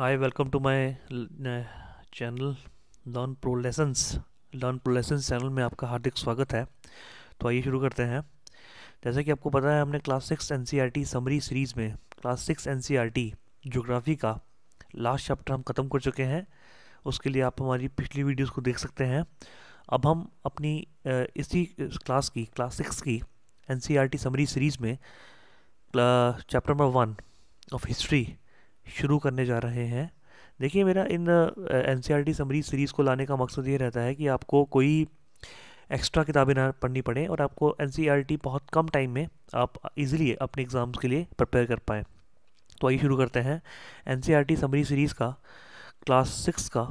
Hi, welcome to my channel learn pro lessons learn pro lessons channel में आपका हार्दिक स्वागत है। तो आइए शुरू करते हैं। जैसे कि आपको पता है हमने class six N summary series में क्लास सिक्स एन जोग्राफ़ी का लास्ट चैप्टर हम ख़त्म कर चुके हैं। उसके लिए आप हमारी पिछली वीडियोज़ को देख सकते हैं। अब हम अपनी इसी क्लास की क्लास सिक्स की एन समरी सीरीज़ में chapter number one of history शुरू करने जा रहे हैं। देखिए, मेरा इन एन सी समरी सीरीज़ को लाने का मकसद ये रहता है कि आपको कोई एक्स्ट्रा किताबें ना पढ़नी पड़े और आपको एन बहुत कम टाइम में आप इजीली अपने एग्ज़ाम्स के लिए प्रिपेयर कर पाएँ। तो आइए शुरू करते हैं। एन समरी सीरीज़ का क्लास सिक्स का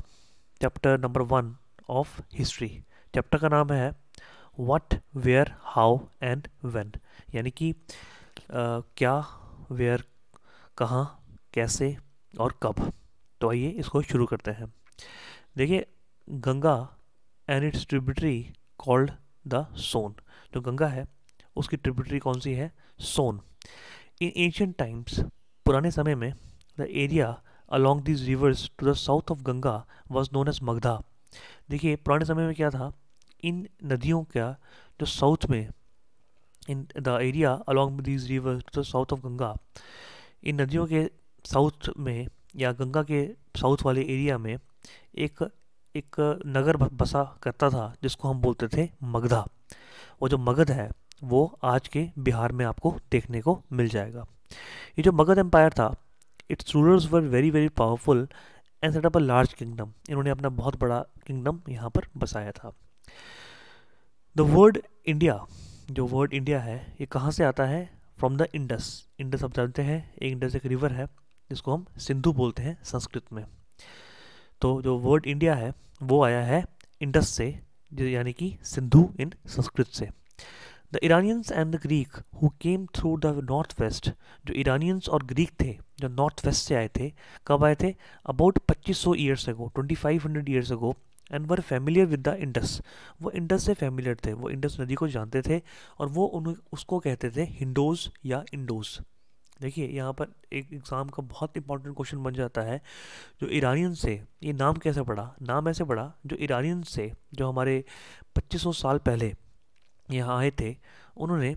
chapter number one of history chapter का नाम है what where how and when यानी कि क्या वेयर कहाँ कैसे और कब? तो आइए इसको शुरू करते हैं। देखिए, Ganga and its tributary called the Son जो गंगा है, उसकी ट्रिब्यूटरी कौन सी है? सोन इन एंशियंट टाइम्स पुराने समय में the area along this rivers to the south of Ganga was known as Magadha देखिए, पुराने समय में क्या था? इन नदियों का जो साउथ में in the area along this rivers to the south of Ganga, इन नदियों के साउथ में या गंगा के साउथ वाले एरिया में एक एक नगर बसा करता था, जिसको हम बोलते थे मगधा। वो जो मगध है, वो आज के बिहार में आपको देखने को मिल जाएगा। ये जो मगध एम्पायर था its rulers were very very powerful and set up a large kingdom इन्होंने अपना बहुत बड़ा किंगडम यहाँ पर बसाया था। द वर्ड इंडिया जो वर्ड इंडिया है, ये कहाँ से आता है? फ्रॉम द इंडस इंडस आप जानते हैं इंडस एक रिवर है। जिसको हम सिंधु बोलते हैं संस्कृत में। तो जो वर्ड इंडिया है, वो आया है इंडस से यानी कि सिंधु इन संस्कृत से। The Iranians and the Greek who came through the north west जो इरानियंस और ग्रीक थे, जो नॉर्थ वेस्ट से आए थे, कब आए थे? About 2500 years ago 2500 years ago and were familiar with the Indus वो इंडस से फेमिलियर थे, वो इंडस नदी को जानते थे, और वो उन उसको कहते थे हिंडोज या इंडोज देखिए, यहाँ पर एक एग्ज़ाम का बहुत इंपॉर्टेंट क्वेश्चन बन जाता है, जो ईरानियन से, ये नाम कैसे पड़ा नाम ऐसे पड़ा जो ईरानियन से, जो हमारे 2500 साल पहले यहाँ आए थे, उन्होंने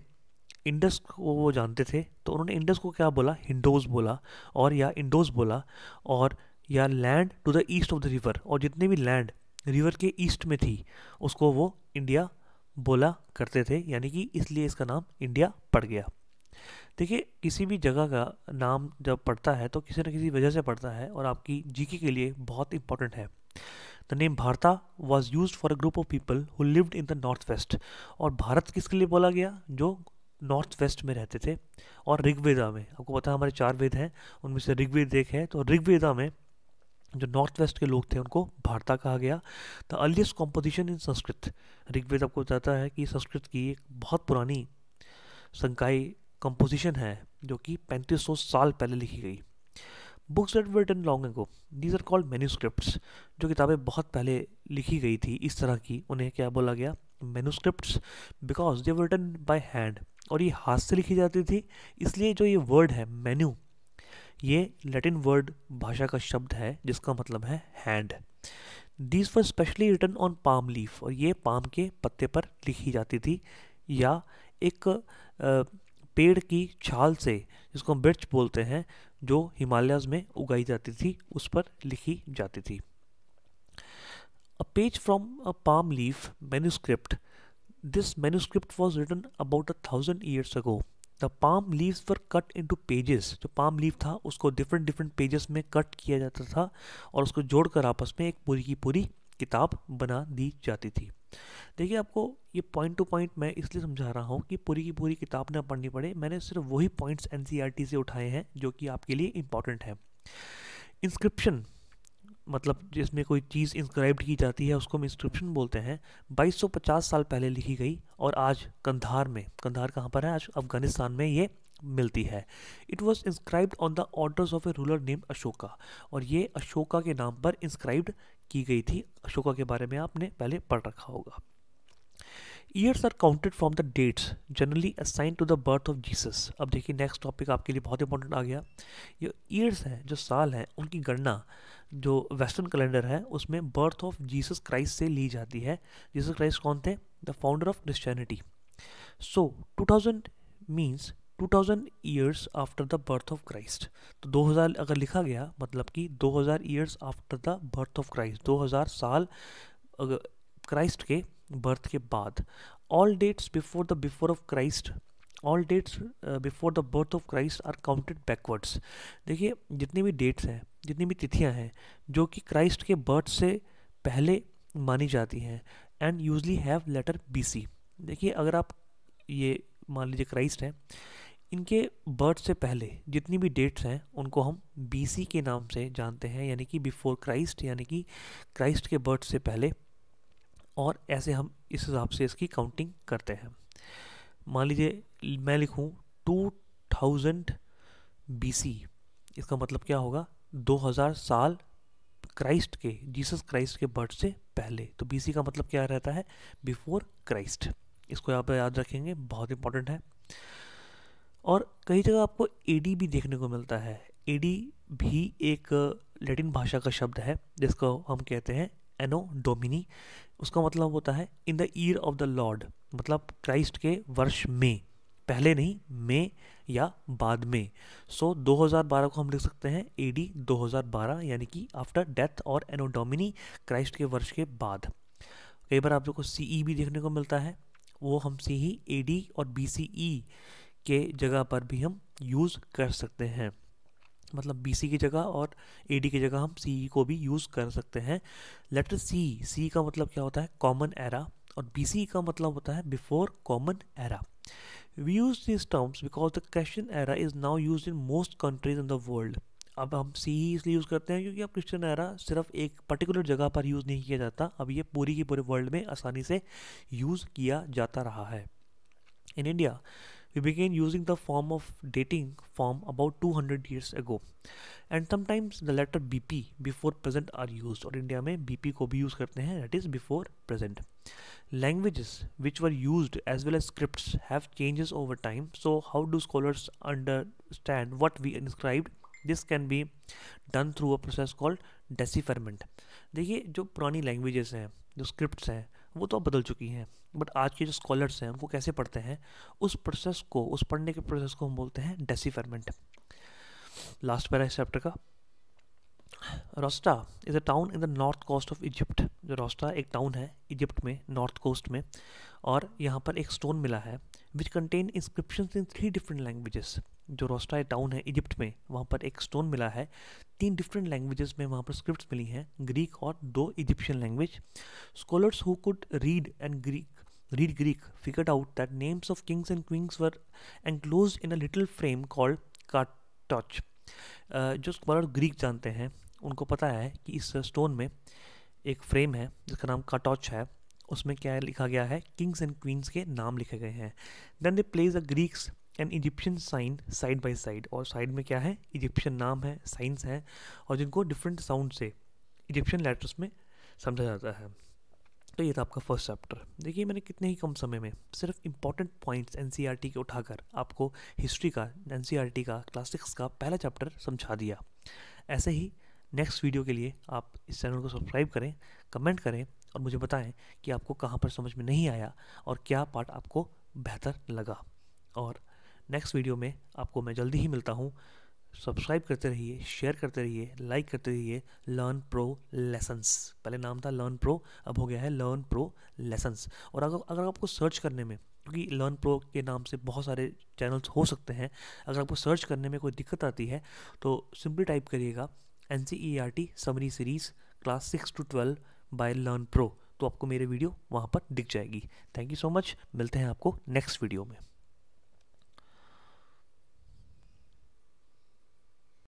इंडस को वो जानते थे तो उन्होंने इंडस को क्या बोला? हिंडोज बोला, और या इंडोज बोला, और या land to the east of the river और जितने भी लैंड रिवर के ईस्ट में थी, उसको वो इंडिया बोला करते थे, यानी कि इसलिए इसका नाम इंडिया पड़ गया। देखिए, किसी भी जगह का नाम जब पढ़ता है तो किसी न किसी वजह से पढ़ता है और आपकी जीके के लिए बहुत इंपॉर्टेंट है। The name Bharata was use for a group of people who lived in the north west और भारत किसके लिए बोला गया? जो नॉर्थ वेस्ट में रहते थे और ऋग्वेदा में। आपको पता है, हमारे चार वेद हैं, उनमें से ऋग्वेद एक है। तो ऋग्वेदा में जो नॉर्थ वेस्ट के लोग थे, उनको भारता कहा गया। The earliest composition in Sanskrit Rigveda आपको बताता है कि संस्कृत की एक बहुत पुरानी संकाय कंपोजिशन है, जो कि 3500 साल पहले लिखी गई। Books date written long ago these are called manuscript जो किताबें बहुत पहले लिखी गई थी इस तरह की, उन्हें क्या बोला गया? Manuscript because they written by hand और ये हाथ से लिखी जाती थी, इसलिए जो ये वर्ड है मेन्यू ये लैटिन वर्ड भाषा का शब्द है, जिसका मतलब है hand these for specially return on palm leaf और ये पाम के पत्ते पर लिखी जाती थी, या एक पेड़ की छाल से, जिसको हम बिर्च बोलते हैं, जो हिमालयस में उगाई जाती थी, उस पर लिखी जाती थी। A page from a palm leaf manuscript this manuscript was written about a thousand years ago the palm leaves were cut into pages जो पाम लीव था, उसको डिफरेंट डिफरेंट पेजेस में कट किया जाता था और उसको जोड़कर आपस में एक पूरी की पूरी किताब बना दी जाती थी। देखिए आपको ये पॉइंट टू पॉइंट मैं इसलिए समझा रहा हूँ कि पूरी की पूरी किताब ना पढ़नी पड़े। मैंने सिर्फ़ वही पॉइंट्स एन से उठाए हैं जो कि आपके लिए इंपॉर्टेंट है। इंस्क्रिप्शन मतलब जिसमें कोई चीज़ इंस्क्राइब्ड की जाती है, उसको हम इंस्क्रिप्शन बोलते हैं। 2250 साल पहले लिखी गई और आज कंधार में, कंधार कहाँ पर है? आज अफ़गानिस्तान में ये मिलती है। It was inscribed on the orders of a ruler name Ashoka और ये अशोका के नाम पर इंस्क्राइब्ड की गई थी। अशोका के बारे में आपने पहले पढ़ रखा होगा। Years are counted from the dates generally assign to the birth of Jesus अब देखिए नेक्स्ट टॉपिक आपके लिए बहुत इंपॉर्टेंट आ गया। ये ईयर्स हैं, जो साल हैं, उनकी गणना जो वेस्टर्न कैलेंडर है, उसमें बर्थ ऑफ़ जीसस क्राइस्ट से ली जाती है। जीसस क्राइस्ट कौन थे? The founder of Christianity so 2000 means 2000 years after the birth of Christ तो 2000 अगर लिखा गया मतलब कि 2000 years after the birth of Christ 2000 साल क्राइस्ट के बर्थ के बाद all dates before the before of Christ all dates before the birth of Christ are counted backwards देखिए, जितनी भी डेट्स हैं, जितनी भी तिथियाँ हैं, जो कि क्राइस्ट के बर्थ से पहले मानी जाती हैं and usually have letter B C देखिए, अगर आप ये मान लीजिए क्राइस्ट हैं इनके बर्थ से पहले जितनी भी डेट्स हैं, उनको हम बीसी के नाम से जानते हैं, यानी कि बिफोर क्राइस्ट यानी कि क्राइस्ट के बर्थ से पहले, और ऐसे हम इस हिसाब से इसकी काउंटिंग करते हैं। मान लीजिए, मैं लिखूं टू थाउज़ेंड बीसी इसका मतलब क्या होगा? 2000 साल क्राइस्ट के जीसस क्राइस्ट के बर्थ से पहले। तो बीसी का मतलब क्या रहता है? बिफोर क्राइस्ट इसको आप याद रखेंगे, बहुत इंपॉर्टेंट है। और कई जगह आपको एडी भी देखने को मिलता है। एडी भी एक लैटिन भाषा का शब्द है जिसको हम कहते हैं एनो डोमिनी उसका मतलब होता है in the year of the lord मतलब क्राइस्ट के वर्ष में पहले नहीं में या बाद में। सो so, 2012 को हम लिख सकते हैं एडी 2012 यानी कि आफ्टर डेथ और एनोडोमिनी क्राइस्ट के वर्ष के बाद। कई बार आप लोग को सीई e भी देखने को मिलता है वो हम सी ही ए डी और बी सी ई के जगह पर भी हम यूज़ कर सकते हैं। मतलब बी सी की जगह और ए डी की जगह हम सी ई को भी यूज़ कर सकते हैं। लेटर सी सी का मतलब क्या होता है? कॉमन एरा और बी सी का मतलब होता है before common era we use this terms because the Christian era is now use in most countries in the world अब हम सी ही इसलिए यूज़ करते हैं क्योंकि अब क्रिश्चियन एरा सिर्फ़ एक पर्टिकुलर जगह पर यूज़ नहीं किया जाता। अब ये पूरी की पूरे वर्ल्ड में आसानी से यूज़ किया जाता रहा है। इन India we began using the form of dating form about 200 years ago and sometimes the letter bp before present are used और इंडिया में bp को भी यूज़ करते हैं that is before present languages which were used as well as scripts have changes over time so how do scholars understand what we inscribed this can be done through a process called decipherment देखिए जो पुरानी languages हैं जो scripts हैं वो तो अब बदल चुकी हैं। बट आज के जो स्कॉलर्स हैं उनको कैसे पढ़ते हैं? उस प्रोसेस को, उस पढ़ने के प्रोसेस को हम बोलते हैं डेसीफरमेंट लास्ट पैरा इस चैप्टर का। Rosetta is a town in the north coast of Egypt जो रोस्टा एक टाउन है इजिप्ट में नॉर्थ कोस्ट में। और यहाँ पर एक स्टोन मिला है which contain inscription in three different languages जो रोस्टा टाउन है इजिप्ट में वहाँ पर एक स्टोन मिला है। तीन डिफरेंट लैंग्वेजेस में वहाँ पर स्क्रिप्ट मिली हैं ग्रीक और दो Egyptian language scholars who could read and Greek read Greek figured out that names of kings and queens were enclosed in a little frame called. Uh, जो स्कॉलर ग्रीक जानते हैं उनको पता है कि इस स्टोन में एक फ्रेम है जिसका नाम काटॉच है। उसमें क्या लिखा गया है? किंग्स एंड क्वींस के नाम लिखे गए हैं। Then they placed a Greeks and Egyptian sign side by side और साइड में क्या है? इजिप्शियन नाम है साइंस है, और जिनको डिफरेंट साउंड से इजिप्शियन लेटर्स में समझा जाता है। तो ये था आपका फ़र्स्ट चैप्टर देखिए, मैंने कितने ही कम समय में सिर्फ़ इंपॉर्टेंट पॉइंट्स एन के उठाकर आपको हिस्ट्री का एन का क्लासिक्स का पहला चैप्टर समझा दिया। ऐसे ही नेक्स्ट वीडियो के लिए आप इस चैनल को सब्सक्राइब करें कमेंट करें और मुझे बताएँ कि आपको कहाँ पर समझ में नहीं आया और क्या पार्ट आपको बेहतर लगा। और नेक्स्ट वीडियो में आपको मैं जल्दी ही मिलता हूँ। सब्सक्राइब करते रहिए शेयर करते रहिए लाइक करते रहिए लर्न प्रो लेसन्स पहले नाम था लर्न प्रो अब हो गया है लर्न प्रो लेसन्स और अगर अगर आपको सर्च करने में, क्योंकि लर्न प्रो के नाम से बहुत सारे चैनल्स हो सकते हैं, अगर आपको सर्च करने में कोई दिक्कत आती है तो सिंपली टाइप करिएगा N C E R T summary series class six to twelve by learn pro तो आपको मेरे वीडियो वहाँ पर दिख जाएगी। थैंक यू सो मच मिलते हैं आपको नेक्स्ट वीडियो में।